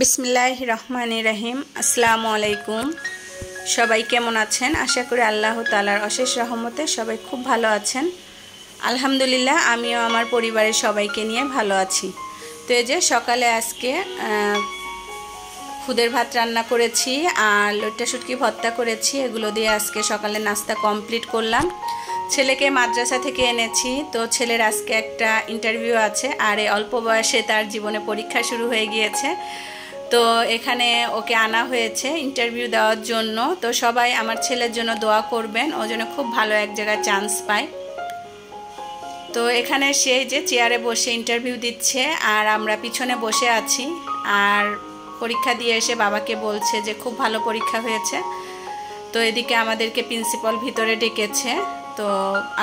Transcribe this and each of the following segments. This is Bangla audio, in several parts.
বিসমিল্লাহ রহমান রাহিম। আসসালামু আলাইকুম। সবাই কেমন আছেন? আশা করি আল্লাহ তালার অশেষ রহমতে সবাই খুব ভালো আছেন। আলহামদুলিল্লাহ, আমিও আমার পরিবারের সবাইকে নিয়ে ভালো আছি। তো এই যে সকালে আজকে খুদের ভাত রান্না করেছি আর লইট্টা শুটকি ভর্তা করেছি। এগুলো দিয়ে আজকে সকালে নাস্তা কমপ্লিট করলাম। ছেলেকে মাদ্রাসা থেকে এনেছি। তো ছেলের আজকে একটা ইন্টারভিউ আছে আর এই অল্প বয়সে তার জীবনে পরীক্ষা শুরু হয়ে গিয়েছে। তো এখানে ওকে আনা হয়েছে ইন্টারভিউ দেওয়ার জন্য। তো সবাই আমার ছেলের জন্য দোয়া করবেন, ও যেন খুব ভালো এক জায়গায় চান্স পায়। তো এখানে সে যে চেয়ারে বসে ইন্টারভিউ দিচ্ছে আর আমরা পিছনে বসে আছি আর পরীক্ষা দিয়ে এসে বাবাকে বলছে যে খুব ভালো পরীক্ষা হয়েছে। তো এদিকে আমাদেরকে প্রিন্সিপাল ভিতরে ডেকেছে। তো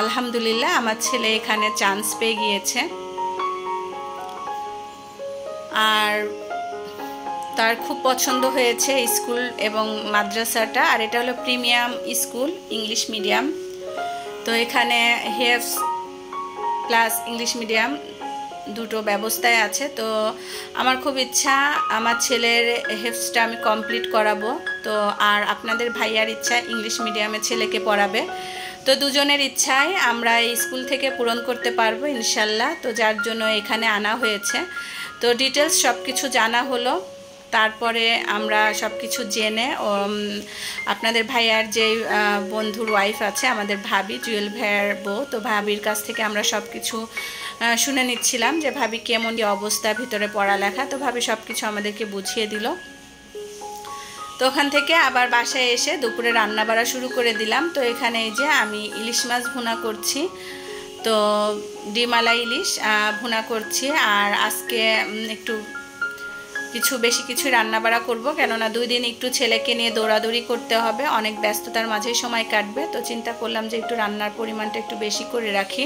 আলহামদুলিল্লাহ আমার ছেলে এখানে চান্স পেয়ে গিয়েছে। আর তার খুব পছন্দ হয়েছে স্কুল এবং মাদ্রাসাটা, আর এটা হলো প্রিমিয়াম স্কুল, ইংলিশ মিডিয়াম। তো এখানে হেফস প্লাস ইংলিশ মিডিয়াম দুটো ব্যবস্থায় আছে। তো আমার খুব ইচ্ছা, আমার ছেলের হেফসটা আমি কমপ্লিট করাবো। তো আর আপনাদের ভাইয়ার ইচ্ছা ইংলিশ মিডিয়ামে ছেলেকে পড়াবে। তো দুজনের ইচ্ছায় আমরা এই স্কুল থেকে পূরণ করতে পারব ইনশাল্লাহ। তো যার জন্য এখানে আনা হয়েছে। তো ডিটেলস সব কিছু জানা হলো। তারপরে আমরা সব কিছু জেনে আপনাদের ভাইয়ার যে বন্ধুর ওয়াইফ আছে, আমাদের ভাবি জুয়েল ভাইয়ার বউ, তো ভাবির কাছ থেকে আমরা সব কিছু শুনে নিচ্ছিলাম যে ভাবি কেমন অবস্থা, ভিতরে পড়ালেখা, তো ভাবি সব কিছু আমাদেরকে বুঝিয়ে দিল। তো ওখান থেকে আবার বাসায় এসে দুপুরে রান্না বাড়া শুরু করে দিলাম। তো এখানে এই যে আমি ইলিশ মাছ ভুনা করছি। তো ডিমালা ইলিশ ভুনা করছি। আর আজকে একটু কিছু বেশি কিছু রান্না বাড়া করব, কেননা দুই দিন একটু ছেলেকে নিয়ে দৌড়াদৌড়ি করতে হবে, অনেক ব্যস্ততার মাঝেই সময় কাটবে, তো চিন্তা করলাম যে একটু রান্নার পরিমাণটা একটু বেশি করে রাখি।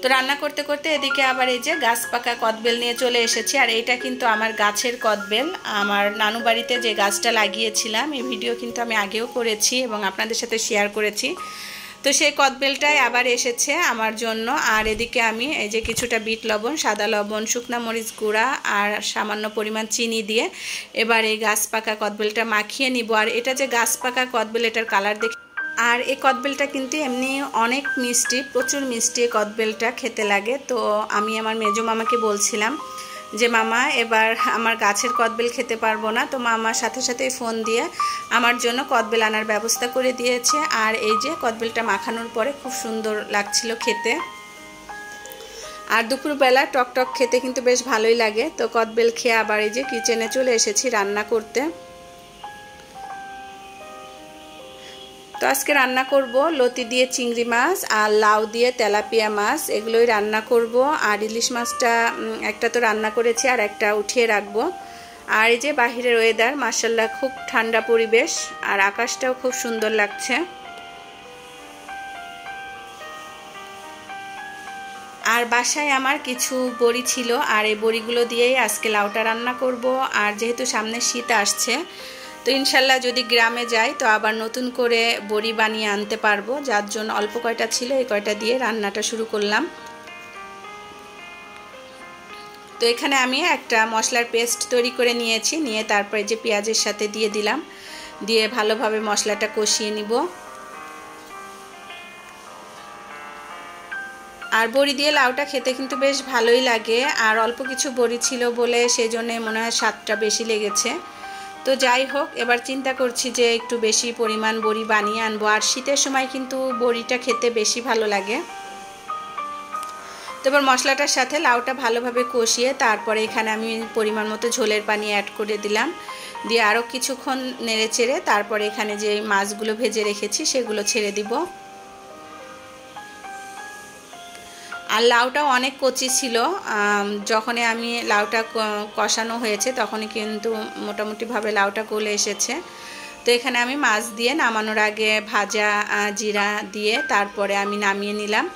তো রান্না করতে করতে এদিকে আবার এই যে গাছ পাকা কদবেল নিয়ে চলে এসেছি, আর এটা কিন্তু আমার গাছের কদবেল। আমার নানু বাড়িতে যে গাছটা লাগিয়েছিলাম, এই ভিডিও কিন্তু আমি আগেও করেছি এবং আপনাদের সাথে শেয়ার করেছি। তো সেই কদবেলটাই আবার এসেছে আমার জন্য। আর এদিকে আমি এই যে কিছুটা বিট লবণ, সাদা লবণ, শুকনা মরিচ গুঁড়া আর সামান্য পরিমাণ চিনি দিয়ে এবার এই গাছ পাকা কদবেলটা মাখিয়ে নিব। আর এটা যে গাছ পাকা কদবেল, এটার কালার দেখে আর এই কদবেলটা কিন্তু এমনি অনেক মিষ্টি, প্রচুর মিষ্টি কদবেলটা খেতে লাগে। তো আমি আমার মেজো মামাকে বলছিলাম যে, মামা, এবার আমার গাছের কদবেল খেতে পারব না। তো মামার সাথে সাথে ফোন দিয়ে আমার জন্য কদবেল আনার ব্যবস্থা করে দিয়েছে। আর এই যে, কদবেলটা মাখানোর পরে খুব সুন্দর লাগছিল খেতে। আর দুপুরবেলা টক টক খেতে কিন্তু বেশ ভালোই লাগে। তো কদবেল খেয়ে আবার এই যে কিচেনে চলে এসেছি রান্না করতে। তো আজকে রান্না করব লতি দিয়ে চিংড়ি মাছ আর লাউ দিয়ে তেলাপিয়া মাছ, এগুলোই রান্না করব। আর ইলিশ মাছটা একটা তো রান্না করেছি আর একটা উঠিয়ে রাখব। আর এই যে বাহিরের ওয়েদার মার্শাল্লাহ খুব ঠান্ডা পরিবেশ আর আকাশটাও খুব সুন্দর লাগছে। আর বাসায় আমার কিছু বড়ি ছিল, আর এই বড়িগুলো দিয়েই আজকে লাউটা রান্না করব। আর যেহেতু সামনে শীত আসছে তো ইনশাল্লাহ যদি গ্রামে যাই, তো আবার নতুন করে বড়ি বানিয়ে আনতে পারব। যার জন্য অল্প কয়টা ছিল, এই কয়টা দিয়ে রান্নাটা শুরু করলাম। তো এখানে আমি একটা মশলার পেস্ট তৈরি করে নিয়েছি, নিয়ে তারপরে যে পেঁয়াজের সাথে দিয়ে দিলাম। দিয়ে ভালোভাবে মশলাটা কষিয়ে নিব। আর বড়ি দিয়ে লাউটা খেতে কিন্তু বেশ ভালোই লাগে। আর অল্প কিছু বড়ি ছিল বলে সেজন্য মনে হয় স্বাদটা বেশি লেগেছে। তো যাই হোক, এবার চিন্তা করছি যে একটু বেশি পরিমাণ বড়ি বানিয়ে আনব। আর শীতের সময় কিন্তু বড়িটা খেতে বেশি ভালো লাগে। তো এবার মশলাটার সাথে লাউটা ভালোভাবে কষিয়ে তারপরে এখানে আমি পরিমাণ মতো ঝোলের পানি অ্যাড করে দিলাম। দিয়ে আরও কিছুক্ষণ নেড়ে চেড়ে তারপরে এখানে যে মাছগুলো ভেজে রেখেছি সেগুলো ছেড়ে দিব। আর লাউটা অনেক কচি ছিল যখনই আমি লাউটা কষানো হয়েছে তখনই কিন্তু মোটামুটিভাবে লাউটা গলে এসেছে। তো এখানে আমি মাছ দিয়ে নামানোর আগে ভাজা জিরা দিয়ে তারপরে আমি নামিয়ে নিলাম।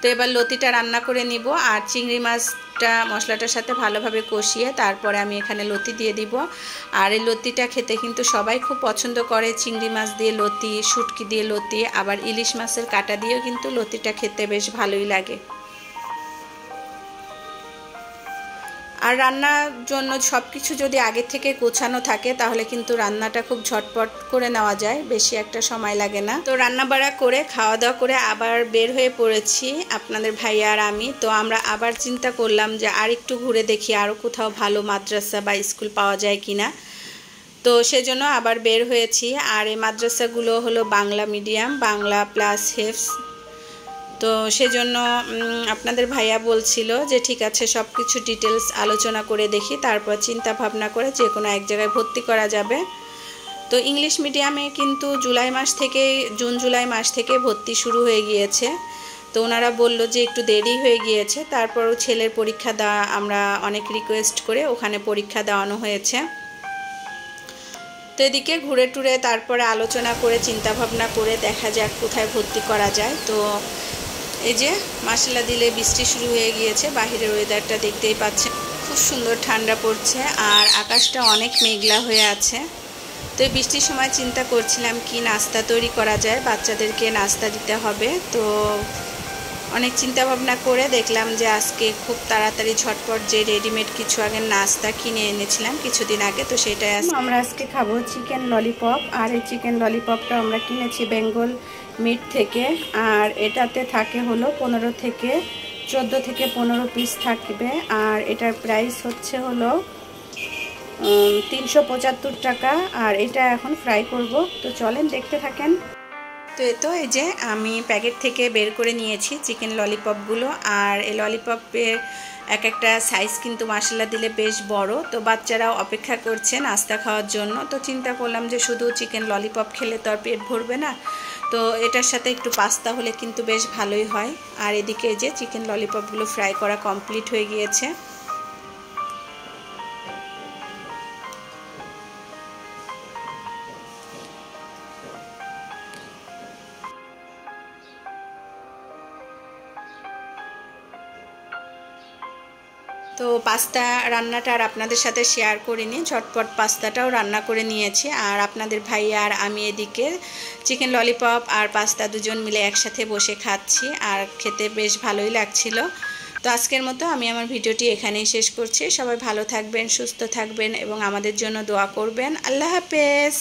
তো এবার লতিটা রান্না করে নিব আর চিংড়ি মাছটা মশলাটার সাথে ভালোভাবে কষিয়ে তারপরে আমি এখানে লতি দিয়ে দিব। আর এই লতিটা খেতে কিন্তু সবাই খুব পছন্দ করে, চিংড়ি মাছ দিয়ে লতি, শুটকি দিয়ে লতি, আবার ইলিশ মাছের কাটা দিয়েও কিন্তু লতিটা খেতে বেশ ভালোই লাগে। আর রান্নার জন্য সব কিছু যদি আগে থেকে গোছানো থাকে, তাহলে কিন্তু রান্নাটা খুব ঝটপট করে নেওয়া যায়, বেশি একটা সময় লাগে না। তো রান্না বাড়া করে, খাওয়া দাওয়া করে আবার বের হয়ে পড়েছি আপনাদের ভাইয়া আর আমি। তো আমরা আবার চিন্তা করলাম যে আর একটু ঘুরে দেখি আরও কোথাও ভালো মাদ্রাসা বা স্কুল পাওয়া যায় কি না তো সেজন্য আবার বের হয়েছি। আর এই মাদ্রাসাগুলো হলো বাংলা মিডিয়াম, বাংলা প্লাস হেফস তো সেজন্য আপনাদের ভাইয়া বলছিল যে ঠিক আছে সব কিছু ডিটেলস আলোচনা করে দেখি, তারপর চিন্তা ভাবনা করে যে কোনো এক জায়গায় ভর্তি করা যাবে। তো ইংলিশ মিডিয়ামে কিন্তু জুলাই মাস থেকে, জুন জুলাই মাস থেকে ভর্তি শুরু হয়ে গিয়েছে। তো ওনারা বলল যে একটু দেরি হয়ে গিয়েছে তারপরও ছেলের পরীক্ষা দেওয়া, আমরা অনেক রিকোয়েস্ট করে ওখানে পরীক্ষা দেওয়ানো হয়েছে। তো এদিকে ঘুরে টুরে তারপরে আলোচনা করে, চিন্তা ভাবনা করে দেখা যাক কোথায় ভর্তি করা যায়। তো এই যে মাসালা দিলে বৃষ্টি শুরু হয়ে গিয়েছে, বাহিরের ওয়েদারটা দেখতেই পাচ্ছেন। খুব সুন্দর ঠান্ডা পড়ছে আর আকাশটা অনেক মেঘলা হয়ে আছে। তো বৃষ্টির সময় চিন্তা করছিলাম কি নাস্তা তৈরি করা যায়, বাচ্চাদেরকে নাস্তা দিতে হবে। তো অনেক চিন্তা ভাবনা করে দেখলাম যে আজকে খুব তাড়াতাড়ি ঝটপট যে রেডিমেড কিছু আগে নাস্তা কিনে এনেছিলাম কিছুদিন আগে, তো সেটাই আমরা আজকে খাব চিকেন ললিপপ আর এই চিকেন ললিপপটা আমরা কিনেছি বেঙ্গল মিট থেকে, আর এটাতে থাকে হলো পনেরো থেকে চোদ্দ থেকে পনেরো পিস থাকবে, আর এটার প্রাইস হচ্ছে হলো তিনশো পঁচাত্তর টাকা, আর এটা এখন ফ্রাই করব। তো চলেন দেখতে থাকেন। তো এ তো, এই যে আমি প্যাকেট থেকে বের করে নিয়েছি চিকেন ললিপপগুলো। আর এই ললিপপের এক একটা সাইজ কিন্তু মশলা দিলে বেশ বড়। তো বাচ্চারাও অপেক্ষা করছে নাস্তা খাওয়ার জন্য। তো চিন্তা করলাম যে শুধু চিকেন ললিপপ খেলে তো আর পেট ভরবে না। তো এটার সাথে একটু পাস্তা হলে কিন্তু বেশ ভালোই হয়। আর এদিকে যে চিকেন ললিপপগুলো ফ্রাই করা কমপ্লিট হয়ে গিয়েছে। তো পাস্তা রান্নাটা আর আপনাদের সাথে শেয়ার করিনি। ঝটপট পাস্তাটাও রান্না করে নিয়েছি। আর আপনাদের ভাই আর আমি এদিকে চিকেন ললিপপ আর পাস্তা দুজন মিলে একসাথে বসে খাচ্ছি। আর খেতে বেশ ভালোই লাগছিল। তো আজকের মতো আমি আমার ভিডিওটি এখানেই শেষ করছি। সবাই ভালো থাকবেন, সুস্থ থাকবেন এবং আমাদের জন্য দোয়া করবেন। আল্লাহ হাফেজ।